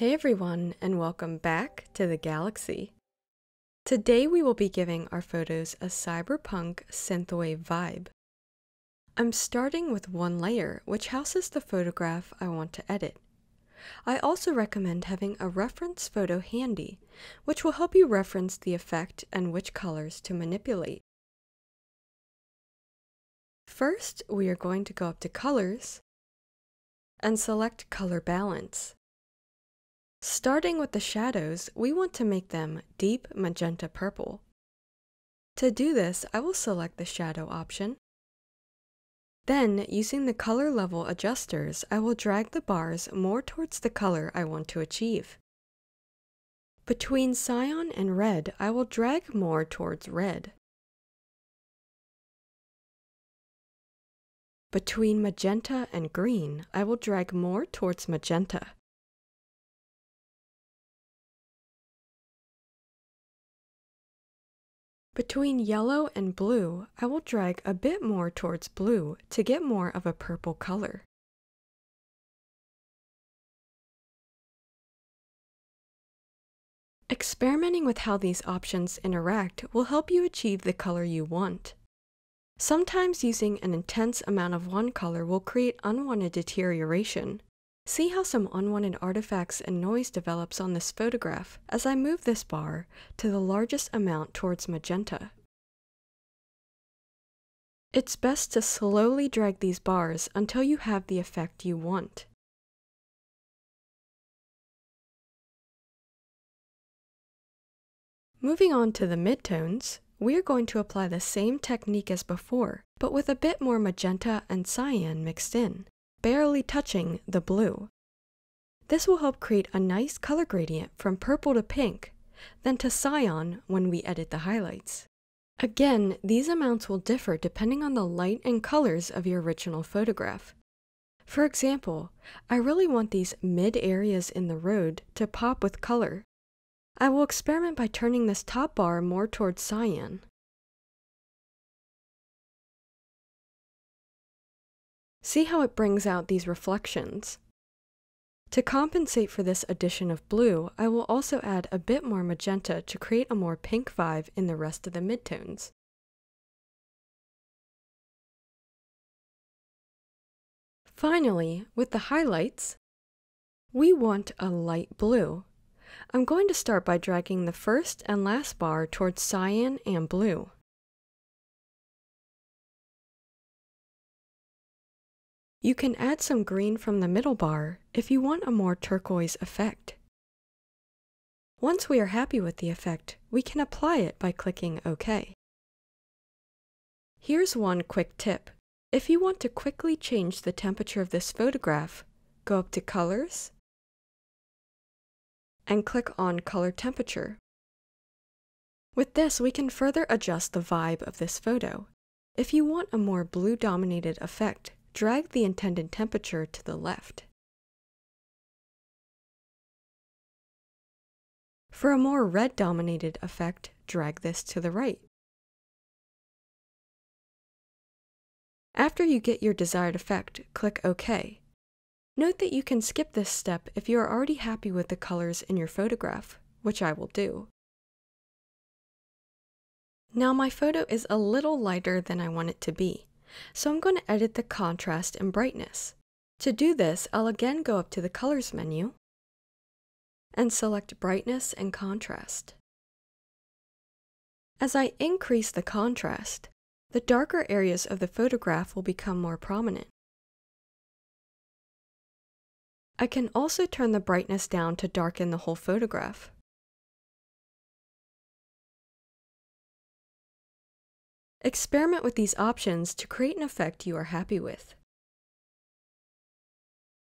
Hey everyone, and welcome back to the galaxy. Today we will be giving our photos a cyberpunk synthwave vibe. I'm starting with one layer, which houses the photograph I want to edit. I also recommend having a reference photo handy, which will help you reference the effect and which colors to manipulate. First, we are going to go up to Colors and select Color Balance. Starting with the shadows, we want to make them deep magenta purple. To do this, I will select the shadow option. Then, using the color level adjusters, I will drag the bars more towards the color I want to achieve. Between cyan and red, I will drag more towards red. Between magenta and green, I will drag more towards magenta. Between yellow and blue, I will drag a bit more towards blue to get more of a purple color. Experimenting with how these options interact will help you achieve the color you want. Sometimes using an intense amount of one color will create unwanted deterioration, See how some unwanted artifacts and noise develops on this photograph as I move this bar to the largest amount towards magenta. It's best to slowly drag these bars until you have the effect you want. Moving on to the midtones, we are going to apply the same technique as before, but with a bit more magenta and cyan mixed in barely touching the blue. This will help create a nice color gradient from purple to pink, then to cyan when we edit the highlights. Again, these amounts will differ depending on the light and colors of your original photograph. For example, I really want these mid areas in the road to pop with color. I will experiment by turning this top bar more towards cyan. See how it brings out these reflections. To compensate for this addition of blue, I will also add a bit more magenta to create a more pink vibe in the rest of the midtones. Finally, with the highlights, we want a light blue. I'm going to start by dragging the first and last bar towards cyan and blue. You can add some green from the middle bar if you want a more turquoise effect. Once we are happy with the effect, we can apply it by clicking OK. Here's one quick tip. If you want to quickly change the temperature of this photograph, go up to Colors and click on Color Temperature. With this, we can further adjust the vibe of this photo. If you want a more blue-dominated effect, drag the intended temperature to the left. For a more red-dominated effect, drag this to the right. After you get your desired effect, click OK. Note that you can skip this step if you are already happy with the colors in your photograph, which I will do. Now my photo is a little lighter than I want it to be. So I'm going to edit the contrast and brightness. To do this, I'll again go up to the Colors menu and select Brightness and Contrast. As I increase the contrast, the darker areas of the photograph will become more prominent. I can also turn the brightness down to darken the whole photograph. Experiment with these options to create an effect you are happy with.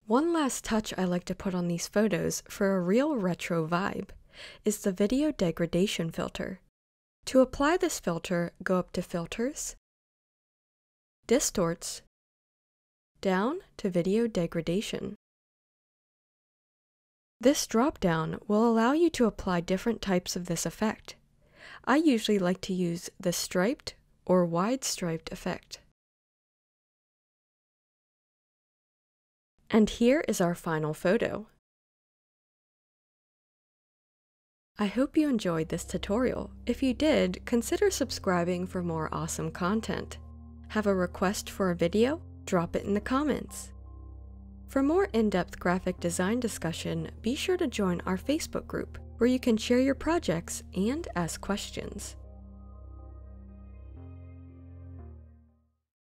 One last touch I like to put on these photos for a real retro vibe is the video degradation filter. To apply this filter, go up to Filters, Distorts, down to Video Degradation. This drop-down will allow you to apply different types of this effect. I usually like to use the striped or wide striped effect. And here is our final photo. I hope you enjoyed this tutorial. If you did, consider subscribing for more awesome content. Have a request for a video? Drop it in the comments. For more in-depth graphic design discussion, be sure to join our Facebook group, where you can share your projects and ask questions.